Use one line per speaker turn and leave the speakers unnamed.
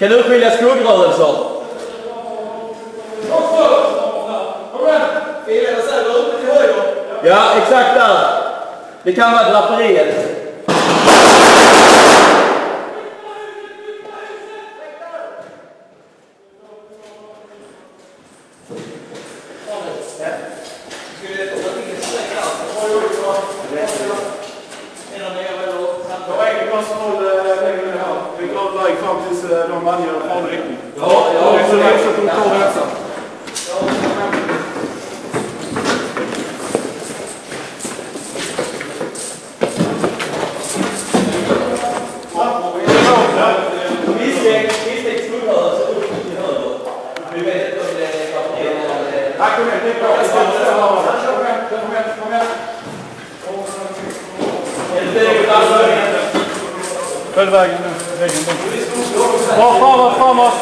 Kan du skilja skuggrörelser? Ja, exakt där. Det kan vara draperiet.
Det är kontroll längre här. Vi väg fram tills de anger farlig riktning. Följ vägen nu. Bra, framåt, framåt.